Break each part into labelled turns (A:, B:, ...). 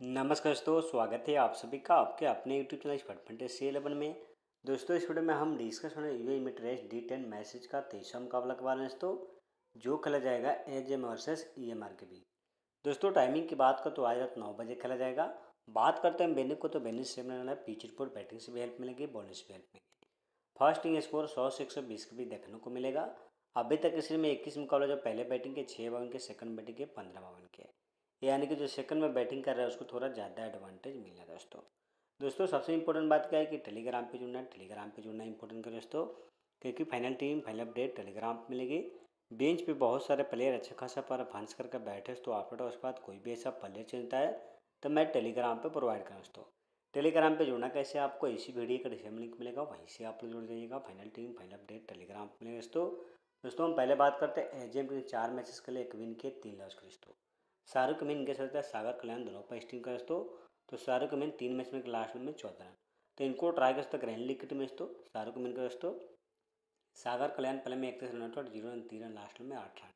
A: नमस्कार दोस्तों, स्वागत है आप सभी का आपके अपने यूट्यूब चैनल फटफंटे सी एलेवन में। दोस्तों, इस वीडियो में हम डिस्कस होने यू इमिट रेस डी टेन मैसेज का तेईसवा मुकाबला करवा रहे हैं दोस्तों, जो खेला जाएगा H M versus E M R के बीच। दोस्तों टाइमिंग की बात कर तो आज रात नौ बजे खेला जाएगा। बात करते हैं बेनिक को तो बेनिक से मिलने वाला पिच रिपोर्ट बैटिंग से भी हेल्प मिलेगी बॉलिंग से भी हेल्प मिलेगी। फ़र्स्ट इनिंग स्कोर सौ से एक सौ बीस के भी देखने को मिलेगा। अभी तक इस में इक्कीस मुकाबला जो पहले बैटिंग के छः बावन के सेकंड बैटिंग के, पंद्रह बावन के। यानी कि जो सेकंड में बैटिंग कर रहा है, उसको थोड़ा ज़्यादा एडवांटेज मिल दोस्तों। दोस्तों, सबसे इंपॉर्टेंट बात क्या है कि टेलीग्राम पे जुड़ना टेलीग्राम पे जुड़ना इंपॉर्टेंट है दोस्तों, क्योंकि final team final update Telegram पे मिलेगी। बेंच पे बहुत सारे प्लेयर अच्छा खासा परफॉर्मेंस करके बैठे तो आपको उसके बाद कोई भी ऐसा प्लेयर चलता है तो मैं टेलीग्राम पर प्रोवाइड करूँ दोस्तों। टेलीग्राम पर जुड़ना कैसे आपको, इसी वीडियो का डिस्क्रिप्शन लिंक मिलेगा, वहीं से आप लोग जुड़ जाइएगा। Final team final update Telegram पर मिलेगा दोस्तों। दोस्तों, हम पहले बात करते हैं एजेम के चार मैचेस के लिए एक विन के तीन लॉस के दोस्तों। शाहरुख मीन के साथ सागर कल्याण, दोनों पर स्टीम का दोस्तों। तो शाहरुख मीन तीन मैच में लास्ट में चौदह रन। तो इनको ट्राई कर ग्रैंड लीग की मैच तो शाहरुख मीन का दोस्तों। सागर कल्याण पहले में इकतीस रन और ज़ीरो रन, तीन रन, लास्ट में आठ रन।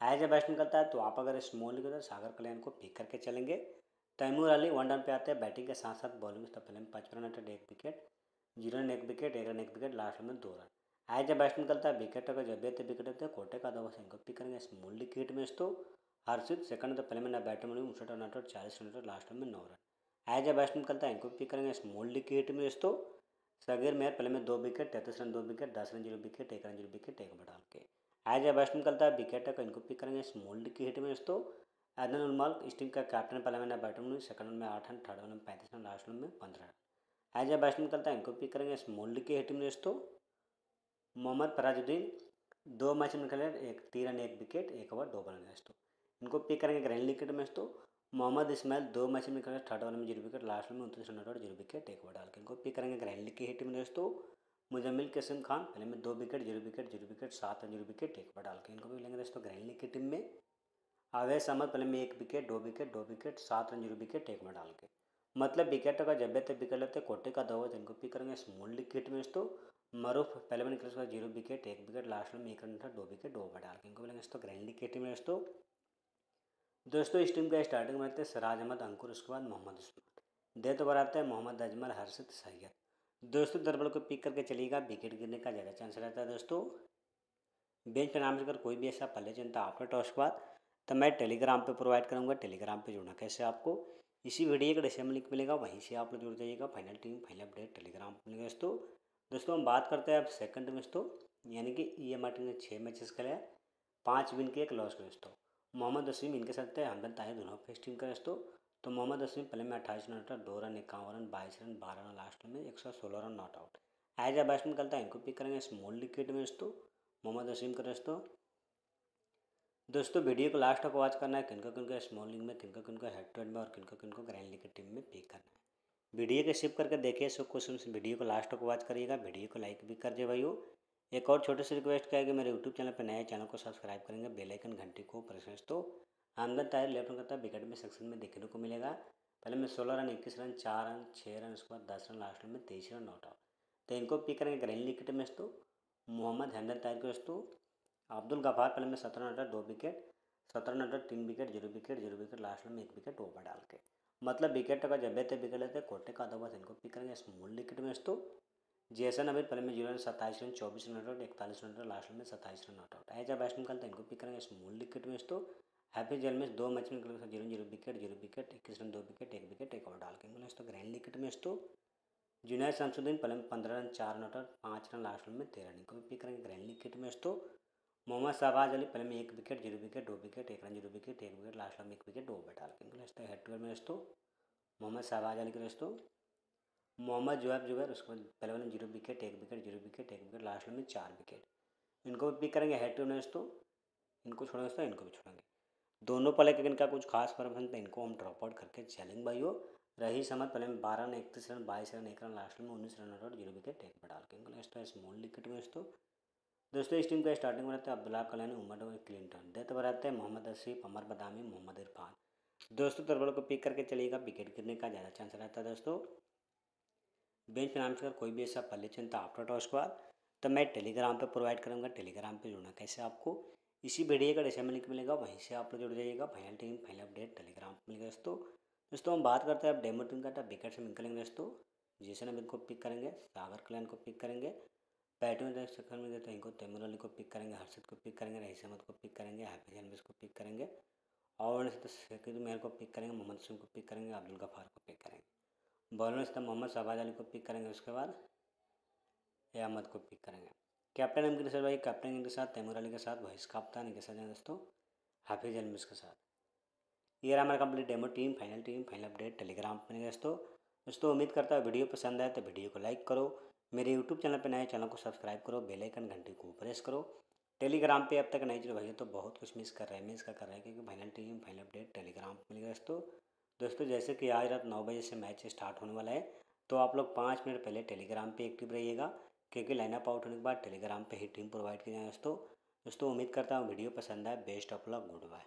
A: एज ए बैट्समैन करता है तो आप अगर स्मॉल लीग सागर कल्याण को पिक करके चलेंगे। तैमूर अली वन डाउन पे आते हैं, बैटिंग के साथ साथ बॉलिंग तो पहले में पचपन रन एक विकेट ज़ीरो रन, एक विकेट एक रन, एक विकेट लास्ट में दो रन। एज ए बैट्समैन करता है विकेट अगर जब भी विकेट होते हैं, कोटे का दवा इनको पिक करेंगे। स्मॉल किट में तो हर्षित सेकंड तो पहले में ना बैटर में उनसठ रन आउट चालीस रन आउट लास्ट में नौ रन। एज ए बैट्समैन करता है इनको पिक करेंगे, स्मॉल लीग की हिट में तो सगीर मेहर पहले में दो विकेट, तैंतीस रन दो विकेट, दस रन ज़ीरो विकेट, एक रन ज़ीरो विकेट, एक बटाल के एज ए बैट्समैन करता है विकेट का इनको पिक करेंगे, स्मॉल की हिट में तो एदन उलमाल, इस टीम का कैप्टन पहले में ना बैटर में, सेकंड में आठ रन, थर्ड में पैंतीस रन, लास्ट में पंद्रह रन। एज ए बैट्समैन करता है इनको पिक करेंगे, स्मॉल लीग की हिट में तो मोहम्मद फराजुद्दीन, दो मैच में खेले, एक तीन रन, एक विकेट, एक ओवर, दो बन गए इनको पिक करेंगे ग्रैंड क्रिकेट मैच तो मोहम्मद इस्माइल दो मैच में करेंगे थर्ड ओवर में ज़ीरो विकेट, लास्ट में उनतीस रन और ज़ीरो विकेट एक ओवर डाल के इनको पिक करेंगे ग्रैंड लीग की हिट में दोस्तों। मुजम्मिल किसम खान, पहले में दो wicket, zero wicket zero wicket, सात रन ज़ीरो विकेट एक ओवर डाल के इनको भी लेंगे दोस्तों ग्रैंड लीग की टीम में। आवेश अहमद पहले में एक विकेट, दो विकेट दो विकेट, सात रन ज़ीरो विकेट एक ओवर डाल के मतलब विकेट का जब तक विकेट लेते कोटे का दो इनको पिक करेंगे स्मॉल लीग किट में तो मरूफ पहले में निकले ज़ीरो विकेट, एक विकेट, लास्ट में एक रन था, दो विकेट, दो ओवर डाल के इनको लेंगे तो ग्रैंड लीग टीम में दोस्तों। दोस्तों, इस टीम का स्टार्टिंग में रहते हैं सराज अहमद, अंकुर उसके बाद मोहम्मद उस्मान डेथ ओवर आते हैं मोहम्मद अजमल, हर्षित सैयद। दोस्तों, दरबल को पिक करके चलिएगा विकेट गिरने का ज़्यादा चांस रहता है दोस्तों। बेंच पर नाम अगर कोई भी ऐसा पल्ले चलता आपका टॉस के बाद तो मैं टेलीग्राम पे प्रोवाइड करूँगा। टेलीग्राम पे जुड़ना कैसे आपको? इसी वीडियो का डिस्क्रिप्शन लिंक मिलेगा, वहीं से आप लोग जुड़ जाइएगा। Final team final update Telegram पर मिलेगा दोस्तों। दोस्तों, हम बात करते हैं अब सेकंड मैच तो यानी कि ई एम आर टी ने छः मैचेस खेले पाँच विन के एक लॉस के दोस्तों। मोहम्मद वसीम इनके साथ थे हमदन ताहिर दोनों फेस टीम का दोस्तों। तो मोहम्मद वसीम पहले में अट्ठाईस रन अठारह दो रन, इक्यावन रन, बाईस रन, बारह रन, लास्ट में एक सौ सोलह run, not out. As a batsman करता है, इनको पिक करेंगे स्मॉल विकेट में दोस्तों, मोहम्मद वसीम का दोस्तों। दोस्तों, वीडियो को लास्ट तक वॉच करना है किनको किनको स्मॉल लीग में किनको किनको हेड टू हेड में और किनको किनको ग्रैंड लीग की टीम में पिक करना है। वीडियो के शिप करके देखिए सब क्वेश्चन वीडियो को लास्ट तक वॉच करिएगा, वीडियो को लाइक भी कर दे भाई एक और छोटे से रिक्वेस्ट क्या है कि मेरे यूट्यूब चैनल पर नए चैनल को सब्सक्राइब करेंगे बेल आइकन घंटी को प्रेस तो। आमदन टायर लेफ़्ट करता विकेट में सेक्शन में देखने को मिलेगा। पहले में सोलह रन, इक्कीस रन, चार रन छः रन, उसके बाद दस रन लास्ट रन में तेईस रन नॉट आउट तो इनको पिक करेंगे ग्रैंड लीग में तो। मोहम्मद हैंदर टायर के दोस्तों। अब्दुल गफार पहले में सत्रह रन दो विकेट सत्रह रन तीन wicket zero wicket zero wicket last में एक विकेट ओवर डाल के। मतलब विकेट का जब थे विकेट लेते कोटे का दबा इनको पिक करेंगे स्मॉल विकेट में तो। जैसन अभी पहले में ज़ीरो रन सत्ताईस रन, चौबीस रन आउट, इकतालीस रन आउट, लास्ट में सत्ताईस run out as a batsman करते इनको पिक करेंगे स्मॉल विकेट में तो हैप्पी जेल में दो मैच में zero zero wicket zero wicket इक्कीस रन, दो विकेट एक विकेट एक ओवर डाल के तो ग्रैंड विकेट में तो जुनैद शमसुद्दीन पहले में पंद्रह रन, चार रन और पाँच रन, लास्ट में तेरह रन को भी पिक करेंगे ग्रैंड विकेट में तो मोहम्मद शहबाज अली पहले में एक विकेट ज़ीरो विकेट दो विकेट एक रन, ज़ीरो विकेट एक विकेट लास्ट में एक विकेट दो ओवर डाल के तो हेड टू हेड मैच तो मोहम्मद शहबाज अली के दोस्तों मोहम्मद जुएब जुबैर, उसके बाद पहले वाले ज़ीरो विकेट, एक विकेट, ज़ीरो विकेट, एक विकेट, लास्ट में चार विकेट। इनको भी पिक करेंगे हेड टू मैच तो इनको छोड़ेंगे तो इनको भी छोड़ेंगे। दोनों पले के इनका कुछ खास परफॉर्मेंस तो इनको हम ड्रॉप आउट करके चैलेंज भाई हो रही समझ पहले में बारह रन, इकतीस रन, बाईस रन, एक रन, लास्ट में उन्नीस रन और ज़ीरो विकेट एक पर डाल के इनको है स्मॉल विकेट में तो। दोस्तों, इस टीम का स्टार्टिंग में रहते हैं अब्दुल्ला कलानी, उमर और क्लिंटन। डेथ पर रहते हैं मोहम्मद असीफ, अमर बदामी, मोहम्मद इरफान। दोस्तों, तरबल को पिक करके चलिएगा विकेट गिरने का ज़्यादा चांस रहता है दोस्तों। नाम से अगर कोई भी ऐसा पल्ले चलता आफ्टर टॉस के बाद तो मैं टेलीग्राम पे प्रोवाइड करूँगा। टेलीग्राम पे जुड़ना कैसे आपको? इसी वीडियो का डिस्क्रिप्शन लिंक मिलेगा, वहीं से आप लोग जुड़ जाइएगा। Final team final update Telegram पर मिलेगा दोस्तों। दोस्तों, हम बात करते हैं अब डेमो टीम का विकेट से निकलेंगे दोस्तों। जिसे अमित को पिक करेंगे, सागर कल्याण को पिक करेंगे। बैटिंग चक्कर में देते हैं इनको तैमूर अली को पिक करेंगे हर्षद को पिक करेंगे रईस अहमद को पिक करेंगे हैफिज अलमिस को पिक करेंगे। और शकीर मेहर को पिक करेंगे मोहम्मद सिंह को पिक करेंगे अब्दुल गफार को पिक करेंगे। बॉलर से मोहम्मद शहबाज अली को पिक करेंगे, उसके बाद ए अहमद को पिक करेंगे। कैप्टन इनके साथ भाई कैप्टन इनके साथ, तैमूर अली के साथ वहीस कप्तान इनके साथ दोस्तों, हाफिज अलमिस के साथ। ये रहा हमारा complete demo team final team final update Telegram पर दोस्तों। दोस्तों, उम्मीद करता है वीडियो पसंद आए तो वीडियो को लाइक करो, मेरे यूट्यूब चैनल पर नए चैनल को सब्सक्राइब करो बेल आइकन घंटे को प्रेस करो। टेलीग्राम पे अब तक नहीं चलो भैया तो बहुत कुछ मिस कर रहे हैं मिस का कर रहे हैं, क्योंकि final team final update Telegram पर मिलेगा दोस्तों। दोस्तों, जैसे कि आज रात नौ बजे से मैच स्टार्ट होने वाला है तो आप लोग पाँच मिनट पहले टेलीग्राम पे एक्टिव रहिएगा, क्योंकि लाइनअप आउट होने के बाद टेलीग्राम पे ही टीम प्रोवाइड की जाए दोस्तों। दोस्तों, उम्मीद करता हूँ वीडियो पसंद आए, best of luck, good bye.